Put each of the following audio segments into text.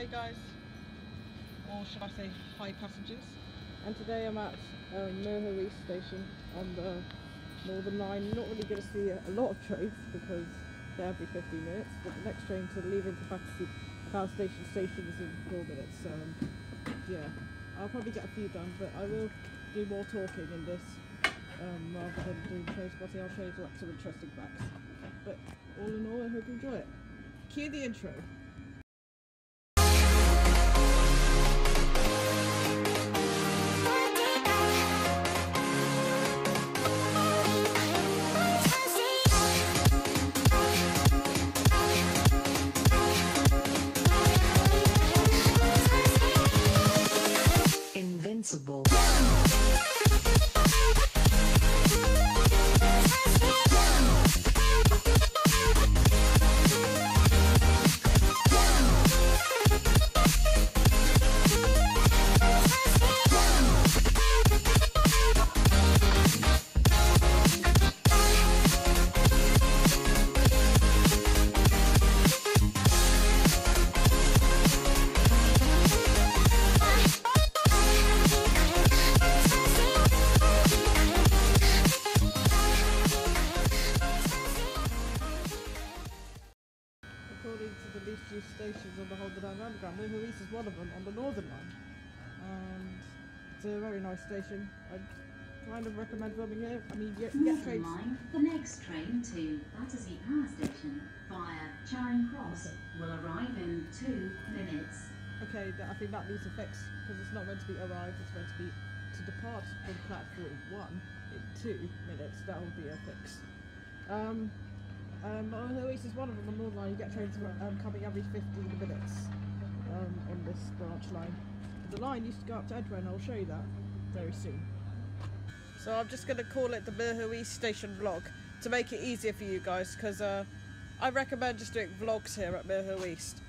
Hey guys, or should I say hi passengers? And today I'm at uh, Mill Hill East Station on the Northern Line. Not really going to see a lot of trains because they're every 15 minutes, but the next train to leave into Battersea Power Station station is in 4 minutes. So um, yeah, I'll probably get a few done, but I will do more talking in this um, rather than doing train spotting. I'll show you lots of interesting facts. But all in all, I hope you enjoy it. Cue the intro. Holden Line Underground, Mill Hill East is one of them on the Northern Line. And it's a very nice station. I'd kind of recommend filming here. I mean, get, get trains. Line, the next train to Battersea Power Station via Charing Cross will arrive in two minutes. Okay, that, I think that needs a fix because it's not meant to be arrive, it's meant to be to depart from platform one in two minutes. That would be a fix. Um, um, East is one of them on the Northern Line. You get trains um, coming every 15 minutes um, on this branch line. The line used to go up to Edgware, and I'll show you that very soon. So I'm just going to call it the Mill Hill East Station vlog to make it easier for you guys because uh, I recommend just doing vlogs here at Mill Hill East.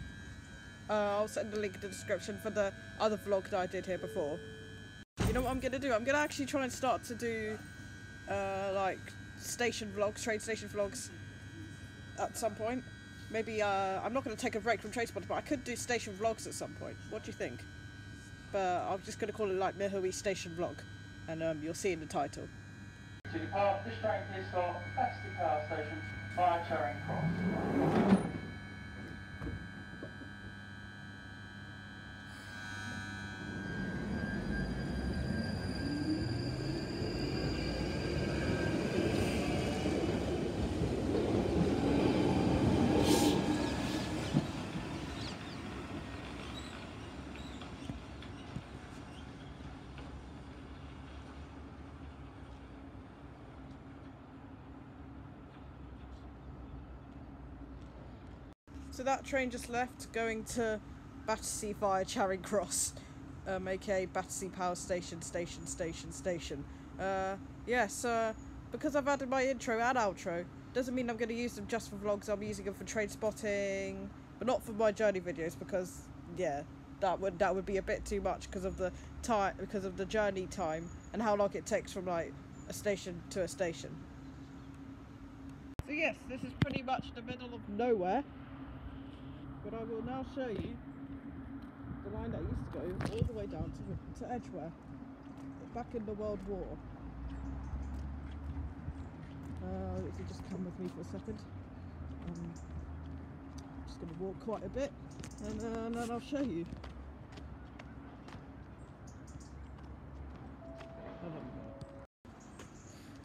Uh, I'll send a link in the description for the other vlog that I did here before. You know what I'm going to do? I'm going to actually try and start to do uh, like station vlogs, train station vlogs at some point. Maybe uh, I'm not going to take a break from train but I could do station vlogs at some point. What do you think? But I'm just going to call it like East Station vlog, and um, you'll see in the title. To depart, this train for Battersea Power Station via Charing Cross. So that train just left, going to Battersea via Charing Cross, um, aka Battersea Power Station, station, station, station. Uh, yes, because I've added my intro and outro, doesn't mean I'm going to use them just for vlogs. I'm using them for train spotting, but not for my journey videos because, yeah, that would that would be a bit too much because of the time, because of the journey time and how long it takes from like a station to a station. So yes, this is pretty much the middle of nowhere. But I will now show you the line that used to go all the way down to, to Edgware, back in the World War. Uh, if you just come with me for a second. Um, I'm just going to walk quite a bit and, uh, and then I'll show you.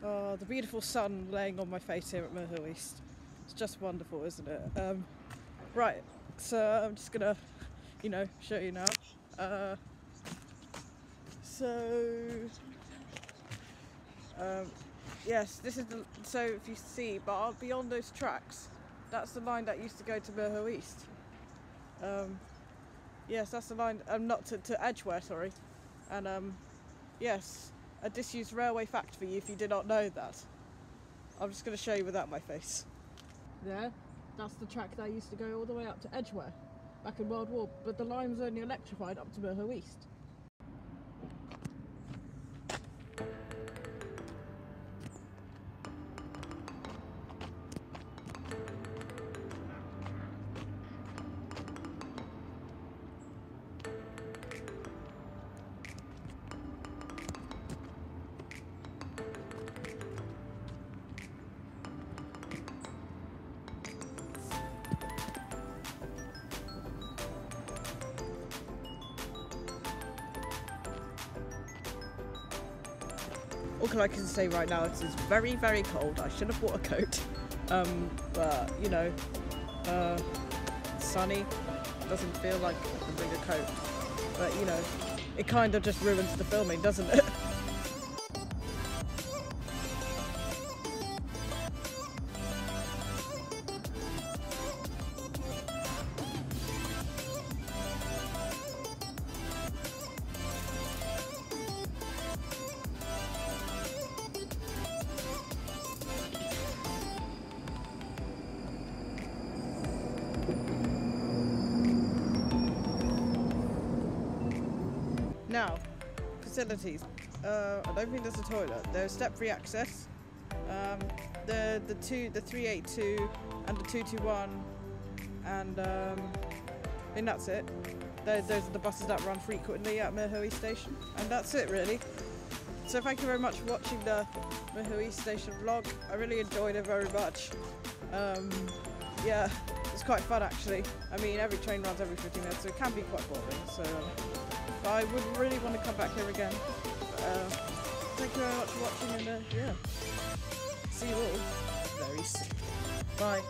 Oh, the beautiful sun laying on my face here at Mill Hill East. It's just wonderful, isn't it? Um, right, so I'm just gonna, you know, show you now. Uh, so, um, yes, this is the. So if you see, but beyond those tracks, that's the line that used to go to Mill Hill East. Um, yes, that's the line. Um, not to, to Edgware, sorry. And um, yes, a disused railway fact for you if you did not know that. I'm just going to show you without my face. There, that's the track that used to go all the way up to Edgware back in World War, but the line was only electrified up to Mill Hill East. All I can say right now is it's very, very cold. I should have bought a coat. Um, but, you know, uh, sunny. Doesn't feel like a coat. But, you know, it kind of just ruins the filming, doesn't it? Now, facilities. Uh, I don't think there's a toilet. There's step-free access. Um, the the two, the 382 and the 221, and um, I think that's it. Tho- Those are the buses that run frequently at Mill Hill Station, and that's it really. So thank you very much for watching the Mill Hill Station vlog. I really enjoyed it very much. Um, yeah, it's quite fun actually. I mean, every train runs every 15 minutes, so it can be quite boring. So. But I would really want to come back here again. Uh, thank you very much for watching and uh, yeah, see you all very soon. Bye.